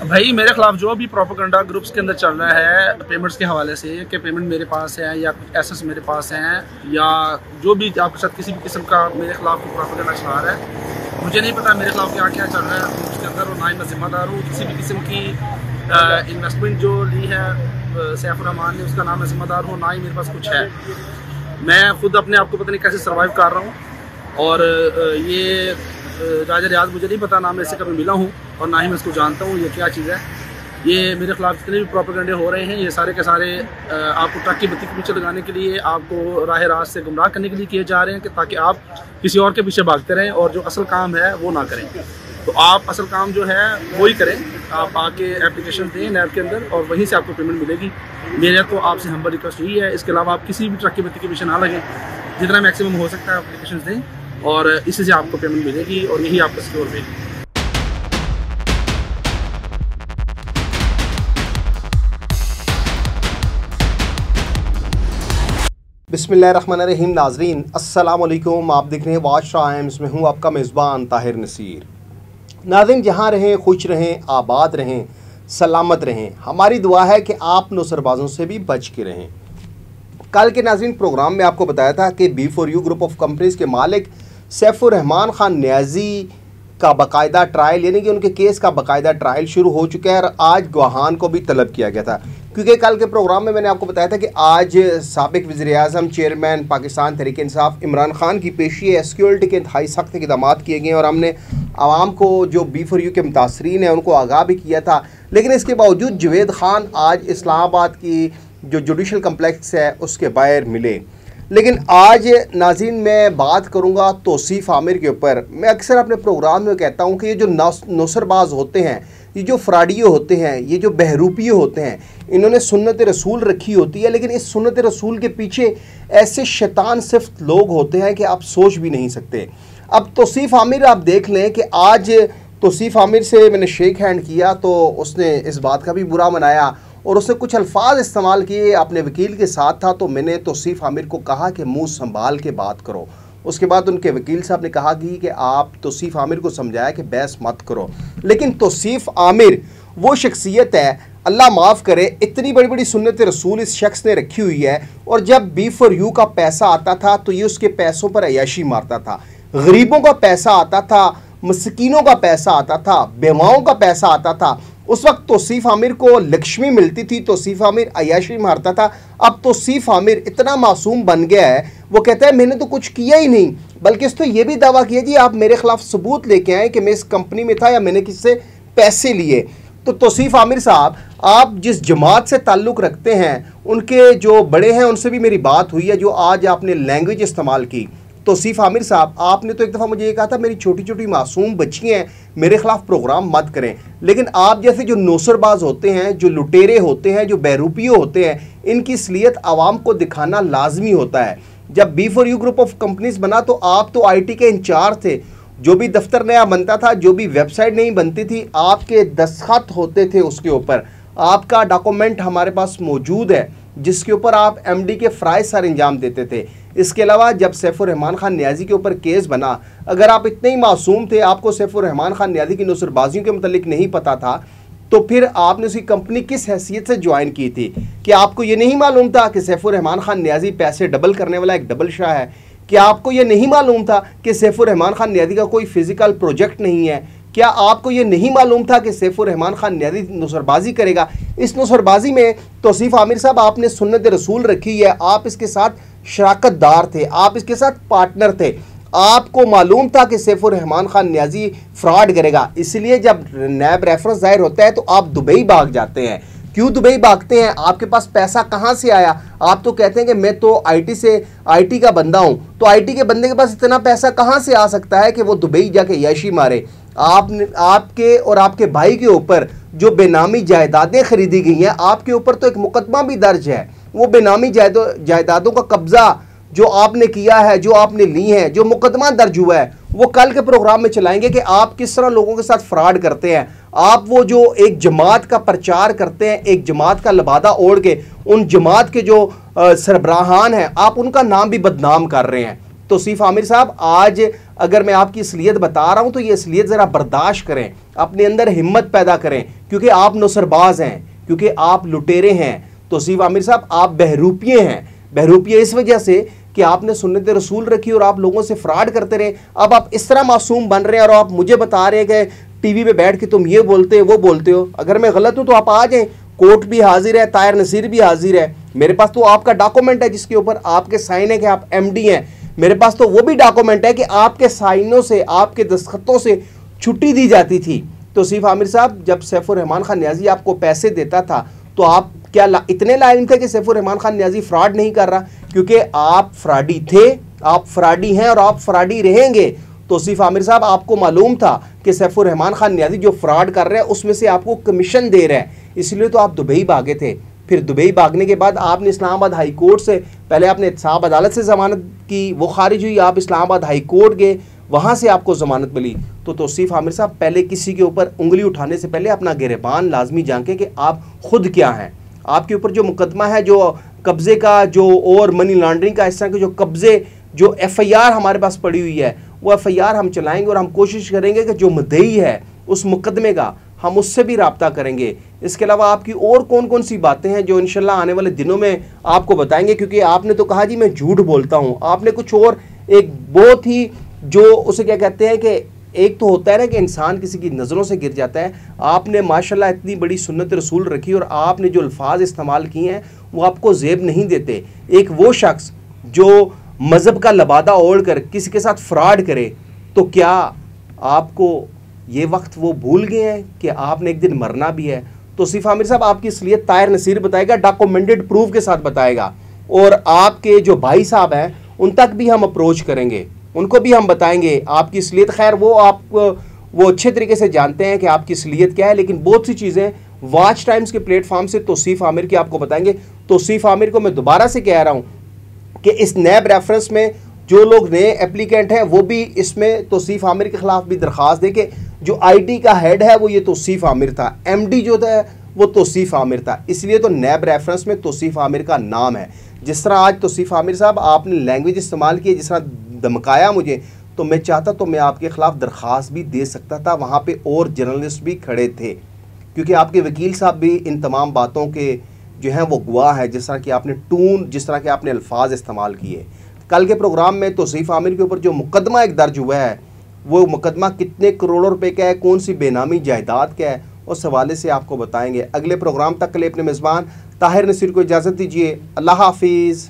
भाई, मेरे खिलाफ जो भी प्रोपोगंडा ग्रुप्स के अंदर चल रहा है पेमेंट्स के हवाले से, कि पेमेंट मेरे पास है या कुछ एसेस मेरे पास हैं, या जो भी आपके साथ किसी भी किस्म का मेरे खिलाफ प्रोपोगंडा चला रहा है, मुझे नहीं पता मेरे खिलाफ क्या क्या चल रहा है। ग्रुप्स के अंदर और ना ही मैं जिम्मेदार हूँ, किसी भी किस्म की इन्वेस्टमेंट जो ली है सैफुररहमान ने उसका नाम जिम्मेदार हूँ, ना ही मेरे पास कुछ है। मैं खुद अपने आप को पता नहीं कैसे सर्वाइव कर रहा हूँ और ये राजा रियाज मुझे नहीं पता ना मैं इससे कभी मिला हूँ और ना ही मैं इसको जानता हूँ, ये क्या चीज़ है। ये मेरे खिलाफ जितने भी प्रोपोगंडे हो रहे हैं, ये सारे के सारे आपको ट्रक की बत्ती के पीछे लगाने के लिए, आपको राह रास्त से गुमराह करने के लिए किए जा रहे हैं कि ताकि आप किसी और के पीछे भागते रहें और जो असल काम है वो ना करें। तो आप असल काम जो है वही करें। आप आके एप्लीकेशन दें नैब के अंदर और वहीं से आपको पेमेंट मिलेगी। मेरा तो आपसे हम्बर रिक्वेस्ट यही है, इसके अलावा आप किसी भी ट्रक की पीछे ना लगें। जितना मैक्सिमम हो सकता है एप्लीकेशन दें और इसी से आपको पेमेंट मिलेगी और यही आपका सिक्योर मिलेगी बिसमीम नाजरीन अस्सलाम आप देख रहे हैं वाश टाइम्स में हूँ आपका मेज़बान ताहिर नसीर। नाजरीन जहाँ रहें, खुश रहें, आबाद रहें, सलामत रहें। हमारी दुआ है कि आप नौसरबाजों से भी बच के रहें। कल के नाजरीन प्रोग्राम में आपको बताया था कि B for U group of companies के मालिक सैफुररहमान ख़ान न्याजी का बाकायदा ट्रायल यानी कि उनके केस का बाकायदा ट्रायल शुरू हो चुका है और आज गवाहान को भी तलब किया गया था। क्योंकि कल के प्रोग्राम में मैंने आपको बताया था कि आज सबक वज़ी अजम चेयरमैन पाकिस्तान तहरीक इमरान खान की पेशी है। सिक्योरिटी के इंतहाई सख्त इकदाम किए गए और हमने आवाम को जो बी फॉर यू के मुतासरीन हैं, उनको आगाह भी किया था। लेकिन इसके बावजूद जवेद ख़ान आज इस्लामाबाद की जो जुडिशल कम्प्लेक्स है, उसके बाहर मिले। लेकिन आज नाजीन मैं बात करूँगा तोसीफ़ आमिर के ऊपर। मैं अक्सर अपने प्रोग्राम में कहता हूँ कि ये जो नौसरबाज होते हैं, ये जो फ्राडिये होते हैं, ये जो बहरूपिये होते हैं, इन्होंने सुन्नत रसूल रखी होती है, लेकिन इस सुन्नत रसूल के पीछे ऐसे शैतान सिर्फ़ लोग होते हैं कि आप सोच भी नहीं सकते। अब तोसीफ़ आमिर आप देख लें कि आज तोसीफ़ आमिर से मैंने शेक हैंड किया तो उसने इस बात का भी बुरा मनाया और उसने कुछ अल्फाज इस्तेमाल किए अपने वकील के साथ था तो मैंने तोसीफ़ आमिर को कहा कि मुँह संभाल के बात करो। उसके बाद उनके वकील साहब ने कहा कि, कि आप तोसीफ़ आमिर को समझाया कि बहस मत करो। लेकिन तोसीफ़ आमिर वो शख्सियत है अल्लाह माफ़ करे इतनी बड़ी बड़ी सुन्नत रसूल इस शख्स ने रखी हुई है और जब बी फॉर यू का पैसा आता था तो ये उसके पैसों पर अयाशी मारता था। गरीबों का पैसा आता था, मस्किनों का पैसा आता था बेवाओं का पैसा आता था। उस वक्त तोसीफ़ आमिर को लक्ष्मी मिलती थी, तोसीफ़ आमिर अयाशी मारता था। अब तोसीफ़ आमिर इतना मासूम बन गया है, वो कहता है, मैंने तो कुछ किया ही नहीं, बल्कि इस तो ये भी दावा किया जी आप मेरे खिलाफ सबूत लेके आए कि मैं इस कंपनी में था या मैंने किससे पैसे लिए। तो तोसीफ़ आमिर साहब, आप जिस जमात से ताल्लुक़ रखते हैं, उनके जो बड़े हैं, उनसे भी मेरी बात हुई है, जो आज आपने लैंग्वेज इस्तेमाल की। तोसीफ़ आमिर साहब, आपने तो एक दफ़ा मुझे ये कहा था, मेरी छोटी छोटी मासूम बच्ची हैं, मेरे ख़िलाफ़ प्रोग्राम मत करें। लेकिन आप जैसे जो नौसरबाज होते हैं, जो लुटेरे होते हैं, जो बैरूपियो होते हैं, इनकी असलियत आवाम को दिखाना लाजमी होता है। जब B for U group of companies बना तो आप तो आई टी के इंचार्ज थे। जो भी दफ्तर नया बनता था, जो भी वेबसाइट नहीं बनती थी, आपके दस्खत होते थे उसके ऊपर। आपका डॉक्यूमेंट हमारे पास मौजूद है। जिसके ऊपर आप एमडी के फ़राइज सर अंजाम देते थे। इसके अलावा जब सैफुररहमान खान न्याजी के ऊपर केस बना, अगर आप इतने ही मासूम थे, आपको सैफुररहमान खान न्याजी की नसरबाजियों के मतलब नहीं पता था तो फिर आपने उसकी कंपनी किस हैसियत से ज्वाइन की थी? कि आपको ये नहीं मालूम था कि सैफुररहमान खान न्याजी पैसे डबल करने वाला एक डबल शाह है? कि आपको ये नहीं मालूम था कि सैफुररहमान खान न्याजी का कोई फ़िज़िकल प्रोजेक्ट नहीं है? क्या आपको ये नहीं मालूम था कि सैफुररहमान खान न्याजी नसरबाजी करेगा? इस नसरबाजी में तोसीफ़ आमिर साहब, आपने सुन्नत रसूल रखी है, आप इसके साथ शराकत दार थे, आप इसके साथ पार्टनर थे। आपको मालूम था कि सैफुर रहमान खान न्याजी फ्रॉड करेगा। इसलिए जब नैब रेफरेंस ज़ाहिर होता है तो आप दुबई भाग जाते हैं। क्यों दुबई भागते हैं? आपके पास पैसा कहाँ से आया? आप तो कहते हैं कि मैं तो आईटी से, आईटी का बंदा हूँ। तो आईटी के बंदे के पास इतना पैसा कहाँ से आ सकता है कि वो दुबई जाके यशी मारे? आपने, आपके और आपके भाई के ऊपर जो बेनामी जायदादें खरीदी गई हैं, आपके ऊपर तो एक मुकदमा भी दर्ज है। वो बेनामी जायदादों का कब्ज़ा जो आपने किया है, जो आपने ली है, जो मुकदमा दर्ज हुआ है, वो कल के प्रोग्राम में चलाएँगे कि आप किस तरह लोगों के साथ फ्रॉड करते हैं। आप वो जो एक जमात का प्रचार करते हैं, एक जमात का लबादा ओढ़ के, उन जमात के जो सरबराहान हैं, आप उनका नाम भी बदनाम कर रहे हैं। तो सीफ आमिर साहब, आज अगर मैं आपकी असलियत बता रहा हूँ तो ये असलियत ज़रा बर्दाश्त करें, अपने अंदर हिम्मत पैदा करें, क्योंकि आप नसरबाज हैं, क्योंकि आप लुटेरे हैं। तो सीफ आमिर साहब, आप बहरूपिये हैं। बहरूपिये इस वजह से कि आपने सुन्नत रसूल रखी और आप लोगों से फ्रॉड करते रहे। अब आप इस तरह मासूम बन रहे हैं और आप मुझे बता रहे हैं कि टीवी पे बैठ के तुम ये बोलते हो, वो बोलते हो। अगर मैं गलत हूँ तो आप आ जाए। कोर्ट भी हाजिर है, तायर नसीर भी हाजिर है। मेरे पास तो आपका डॉक्यूमेंट है जिसके ऊपर आपके साइन है कि आप एमडी हैं। मेरे पास तो वो भी डॉक्यूमेंट है कि आपके साइनों से आपके दस्तखतों से छुट्टी दी जाती थी। तो सिर्फ़ आमिर साहब जब सैफुररहमान खान न्याजी आपको पैसे देता था तो आप क्या ला, इतने लाइन थे कि सैफुररहमान खान न्याजी फ्रॉड नहीं कर रहा? क्योंकि आप फ्राडी थे आप फ्राडी हैं और आप फ्राडी रहेंगे। तो सिर्फ़ आमिर साहब आपको मालूम था कि सैफुररहमान खान न्याजी जो फ्रॉड कर रहे हैं उसमें से आपको कमीशन दे रहे हैं। इसलिए तो आप दुबई भागे थे। फिर दुबई भागने के बाद आपने इस्लामाबाद हाई कोर्ट से, पहले आपने साहब अदालत से ज़मानत की, वो खारिज हुई, आप इस्लामाबाद हाई कोर्ट गए, वहाँ से आपको ज़मानत मिली। तो तोसीफ़ आमिर साहब, पहले किसी के ऊपर उंगली उठाने से पहले अपना गिरबान लाजमी जान कि आप खुद क्या हैं। आपके ऊपर जो मुकदमा है, जो कब्ज़े का, जो और मनी लॉन्ड्रिंग का, इस तरह के जो कब्ज़े, जो एफ़ आई आर हमारे पास पड़ी हुई है, वो एफ़ आई आर हम चलाएँगे और हम कोशिश करेंगे कि जो मदई है उस मुकदमे का हम उससे भी रबता करेंगे। इसके अलावा आपकी और कौन कौन सी बातें हैं जो इनशाला आने वाले दिनों में आपको बताएँगे? क्योंकि आपने तो कहा जी, मैं झूठ बोलता हूँ। आपने कुछ और एक बहुत ही जो उसे क्या कहते हैं कि एक तो होता है ना कि इंसान किसी की नज़रों से गिर जाता है। आपने माशाल्लाह इतनी बड़ी सुन्नत रसूल रखी और आपने जो अल्फाज इस्तेमाल किए हैं, वो आपको जेब नहीं देते। एक वो शख्स जो मज़हब का लबादा ओढ़ कर किसी के साथ फ्रॉड करे तो क्या आपको ये वक्त वो भूल गए हैं कि आपने एक दिन मरना भी है? तो सिर्फ़ आमिर साहब आपकी इसलिए तायर नसीर बताएगा डॉक्यूमेंटेड प्रूफ के साथ बताएगा। और आपके जो भाई साहब हैं, उन तक भी हम अप्रोच करेंगे। उनको भी हम बताएँगे, आपकी इसलियत खैर वो आप, वो अच्छे तरीके से जानते हैं कि आपकी इसलियत क्या है, लेकिन बहुत सी चीज़ें वाच टाइम्स के प्लेटफॉर्म से तोसीफ़ आमिर की आपको बताएँगे। तोसीफ़ आमिर को मैं दोबारा से कह रहा हूँ कि इस नैब रेफरेंस में जो लोग नए एप्लीकेंट हैं, वो भी इसमें तोसीफ़ आमिर के ख़िलाफ़ भी दरख्वास्त दे के जो आईटी का हेड है, वो ये तोसीफ़ आमिर था। एमडी जो था, वो तोसीफ़ आमिर था। इसलिए तो नैब रेफरेंस में तोसीफ़ आमिर का नाम है। जिस तरह आज तोसीफ़ आमिर साहब, आपने लैंग्वेज इस्तेमाल की जिस तरह धमकाया मुझे तो मैं चाहता तो मैं आपके ख़िलाफ़ दरख्वास्त भी दे सकता था। वहाँ पे और जर्नलिस्ट भी खड़े थे। क्योंकि आपके वकील साहब भी इन तमाम बातों के जो हैं, वो गवाह है। जिस तरह की आपने टून, जिस तरह के आपने अल्फाज इस्तेमाल किए। कल के प्रोग्राम में तोसीफ़ आमिर के ऊपर जो मुकदमा एक दर्ज हुआ है वो मुकदमा कितने करोड़ों रुपए का है, कौन सी बेनामी जायदाद का है, उस हवाले से आपको बताएँगे। अगले प्रोग्राम तक के लिए अपने मेज़बान, ताहिर नसीर को इजाज़त दीजिए। अल्लाह हाफिज़।